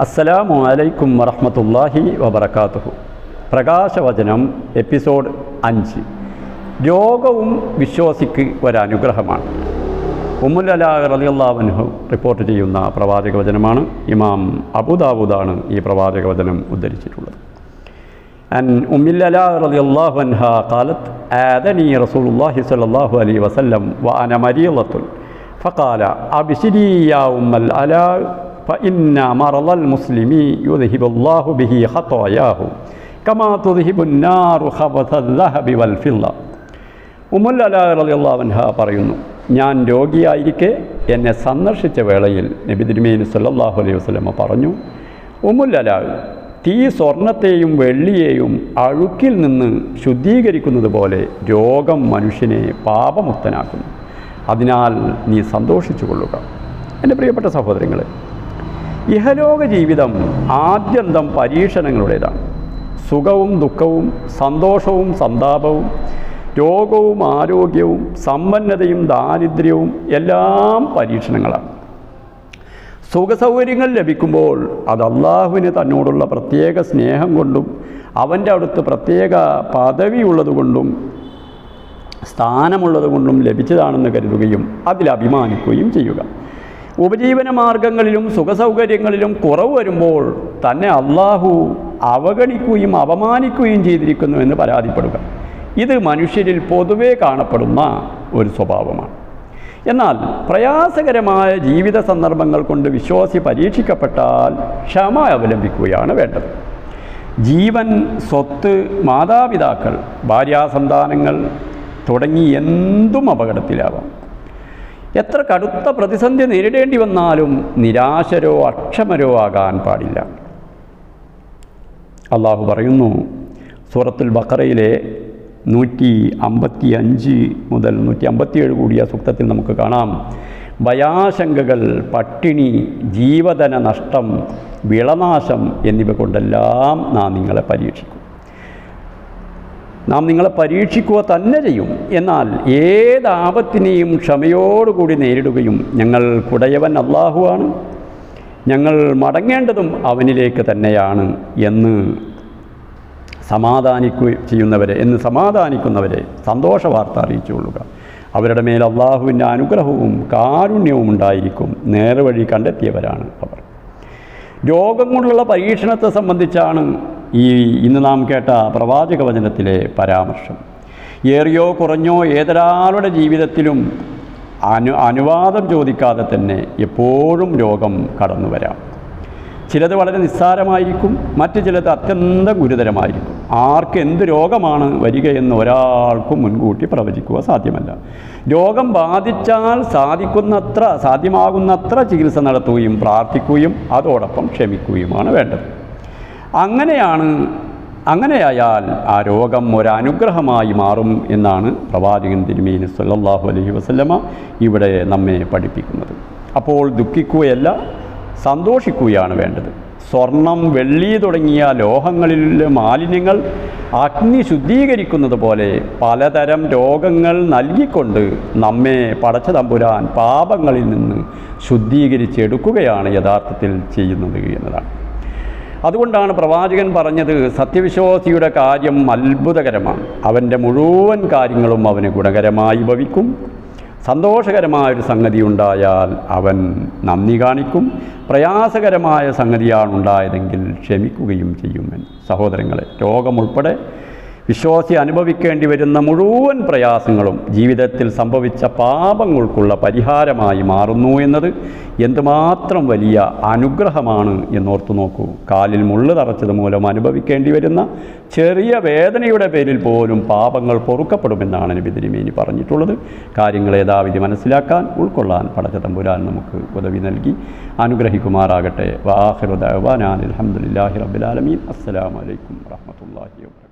അസ്സലാമു അലൈക്കും വറഹമത്തല്ലാഹി വബർക്കാത്തുഹു പ്രകാശവചനം എപ്പിസോഡ് അഞ്ച്. രോഗവും വിശ്വാസിക്ക് ഒരനുഗ്രഹമാണ്. ഉമ്മുലലാഹ് റലിയല്ലാവൻഹു റിപ്പോർട്ട് ചെയ്യുന്ന പ്രവാചക വചനമാണ്. ഇമാം അബുദാബുദാണ് ഈ പ്രവാചക വചനം ഉദ്ധരിച്ചിട്ടുള്ളത്. അൻ ഉമ്മില്ലലാഹ് റലിയല്ലാഹു ആദനി വസല്ലം أبشري يا أم الألاء فإن مرض المسلم يذهب الله به خطاياه كما تذهب النار خبث الذهب والفضة ഉമ്മുൽ അലാ റളിയല്ലാഹു അൻഹ പറയുന്നു ഞാൻ രോഗിയായിരിക്കെ എന്നെ സന്ദർശിച്ച വേളയിൽ നബി തിരുമേനി സല്ലല്ലാഹു അലൈഹി വസല്ലമ പറഞ്ഞു ഉമ്മുൽ അലാ തീ സ്വർണത്തെയും വെള്ളിയെയും അഴുക്കിൽ നിന്ന് ശുദ്ധീകരിക്കുന്നത് പോലെ രോഗം മനുഷ്യനെ പാപമുക്തനാക്കുന്നു അതിനാൽ നീ സന്തോഷിച്ചു കൊള്ളുക എൻ്റെ പ്രിയപ്പെട്ട സഹോദരങ്ങളെ ഇഹലോക ജീവിതം ആദ്യന്തം പരീക്ഷണങ്ങളുടേതാണ്. സുഖവും ദുഃഖവും സന്തോഷവും സന്താപവും രോഗവും ആരോഗ്യവും സമ്പന്നതയും ദാരിദ്ര്യവും എല്ലാം പരീക്ഷണങ്ങളാണ്. സുഖസൗകര്യങ്ങൾ ലഭിക്കുമ്പോൾ അത് അള്ളാഹുവിന് തന്നോടുള്ള പ്രത്യേക സ്നേഹം കൊണ്ടും അവന്റെ അടുത്ത് പ്രത്യേക പദവി ഉള്ളതുകൊണ്ടും സ്ഥാനമുള്ളതുകൊണ്ടും ലഭിച്ചതാണെന്ന് കരുതുകയും അതിൽ അഭിമാനിക്കുകയും ചെയ്യുക. ഉപജീവന മാർഗങ്ങളിലും സുഖസൗകര്യങ്ങളിലും കുറവ് വരുമ്പോൾ തന്നെ അള്ളാഹു അവഗണിക്കുകയും അപമാനിക്കുകയും ചെയ്തിരിക്കുന്നു എന്ന് പരാതിപ്പെടുക. ഇത് മനുഷ്യരിൽ പൊതുവേ കാണപ്പെടുന്ന ഒരു സ്വഭാവമാണ്. എന്നാൽ പ്രയാസകരമായ ജീവിത സന്ദർഭങ്ങൾ കൊണ്ട് വിശ്വാസി പരീക്ഷിക്കപ്പെട്ടാൽ ക്ഷമ അവലംബിക്കുകയാണ് വേണ്ടത്. ജീവൻ സ്വത്ത് മാതാപിതാക്കൾ ഭാര്യാസന്താനങ്ങൾ തുടങ്ങി എന്തും അപകടത്തിലാവാം. എത്ര കടുത്ത പ്രതിസന്ധി നേരിടേണ്ടി വന്നാലും നിരാശരോ അക്ഷമരോ ആകാൻ പാടില്ല. അള്ളാഹു പറയുന്നു സൂറത്തുൽ ബക്കറയിലെ നൂറ്റി അമ്പത്തി അഞ്ച് മുതൽ നൂറ്റി അമ്പത്തിയേഴ് കൂടിയ സൂക്തത്തിൽ നമുക്ക് കാണാം. ഭയാശങ്കകൾ പട്ടിണി ജീവധന നഷ്ടം വിളനാശം എന്നിവ കൊണ്ടെല്ലാം നാം നിങ്ങളെ പരീക്ഷിക്കും. നാം നിങ്ങളെ പരീക്ഷിക്കുക തന്നെ ചെയ്യും. എന്നാൽ ഏത് ആപത്തിനെയും ക്ഷമയോടുകൂടി നേരിടുകയും ഞങ്ങൾ കുടയവൻ അള്ളാഹുവാണ് ഞങ്ങൾ മടങ്ങേണ്ടതും അവനിലേക്ക് തന്നെയാണ് എന്ന് സമാധാനിക്കു ചെയ്യുന്നവരെ എന്ന് സമാധാനിക്കുന്നവരെ സന്തോഷ വാർത്ത അറിയിച്ചുകൊള്ളുക അവരുടെ മേൽ അള്ളാഹുവിന്റെ അനുഗ്രഹവും കാരുണ്യവും ഉണ്ടായിരിക്കും. നേർവഴി കണ്ടെത്തിയവരാണ് അവർ. രോഗം കൊണ്ടുള്ള പരീക്ഷണത്തെ സംബന്ധിച്ചാണ് ഈ ഇന്ന് നാം കേട്ട പ്രവാചക വചനത്തിലെ പരാമർശം. ഏറിയോ കുറഞ്ഞോ ഏതൊരാളുടെ ജീവിതത്തിലും അനു അനുവാദം ചോദിക്കാതെ തന്നെ എപ്പോഴും രോഗം കടന്നു വരാം. ചിലത് വളരെ നിസ്സാരമായിരിക്കും മറ്റു ചിലത് അത്യന്തം ഗുരുതരമായിരിക്കും. ആർക്ക് എന്ത് രോഗമാണ് വരികയെന്ന് ഒരാൾക്കും മുൻകൂട്ടി പ്രവചിക്കുക സാധ്യമല്ല. രോഗം ബാധിച്ചാൽ സാധിക്കുന്നത്ര സാധ്യമാകുന്നത്ര ചികിത്സ നടത്തുകയും പ്രാർത്ഥിക്കുകയും അതോടൊപ്പം ക്ഷമിക്കുകയുമാണ് വേണ്ടത്. അങ്ങനെയാണ് അങ്ങനെയായാൽ ആ രോഗം ഒരനുഗ്രഹമായി മാറും എന്നാണ് പ്രവാചകൻ തിരുമേനി സല്ലാഹു അലഹി വസല്ലമ ഇവിടെ നമ്മെ പഠിപ്പിക്കുന്നത്. അപ്പോൾ ദുഃഖിക്കുകയല്ല സന്തോഷിക്കുകയാണ് വേണ്ടത്. സ്വർണം വെള്ളി തുടങ്ങിയ ലോഹങ്ങളിലെ മാലിന്യങ്ങൾ അഗ്നി ശുദ്ധീകരിക്കുന്നത് പോലെ പലതരം രോഗങ്ങൾ നൽകിക്കൊണ്ട് നമ്മെ പടച്ച തമ്പുരാൻ പാപങ്ങളിൽ നിന്ന് ശുദ്ധീകരിച്ചെടുക്കുകയാണ് യഥാർത്ഥത്തിൽ ചെയ്യുന്നത് എന്നതാണ്. അതുകൊണ്ടാണ് പ്രവാചകൻ പറഞ്ഞത് സത്യവിശ്വാസിയുടെ കാര്യം അത്ഭുതകരമാണ്. അവന്റെ മുഴുവൻ കാര്യങ്ങളും അവന് ഗുണകരമായി ഭവിക്കും. സന്തോഷകരമായൊരു സംഗതി ഉണ്ടായാൽ അവൻ നന്ദി കാണിക്കും. പ്രയാസകരമായ സംഗതിയാണ് ഉണ്ടായതെങ്കിൽ ക്ഷമിക്കുകയും ചെയ്യുമെന്ന് സഹോദരങ്ങളെ രോഗമുൾപ്പെടെ വിശ്വാസി അനുഭവിക്കേണ്ടി വരുന്ന മുഴുവൻ പ്രയാസങ്ങളും ജീവിതത്തിൽ സംഭവിച്ച പാപങ്ങൾക്കുള്ള പരിഹാരമായി മാറുന്നു എന്നത് എന്തുമാത്രം വലിയ അനുഗ്രഹമാണ് എന്നോർത്തു നോക്കൂ. കാലിൽ മുള്ളു തറച്ചത് മൂലം അനുഭവിക്കേണ്ടി വരുന്ന ചെറിയ വേദനയുടെ പേരിൽ പോലും പാപങ്ങൾ പൊറുക്കപ്പെടുമെന്നാണ് നബിതിരിമേനി പറഞ്ഞിട്ടുള്ളത്. കാര്യങ്ങൾ യഥാവിധി മനസ്സിലാക്കാൻ ഉൾക്കൊള്ളാൻ പടച്ച തമ്പുരാൻ നമുക്ക് ഉദവി നൽകി. അനുഗ്രഹിക്കുമാറാകട്ടെ. വാഹിറുദാൻ അലഹമുല്ലാഹി റബുലാലമീൻ അസ്സലാമലൈക്കും വാഹമത്തല്ലാഹി വാ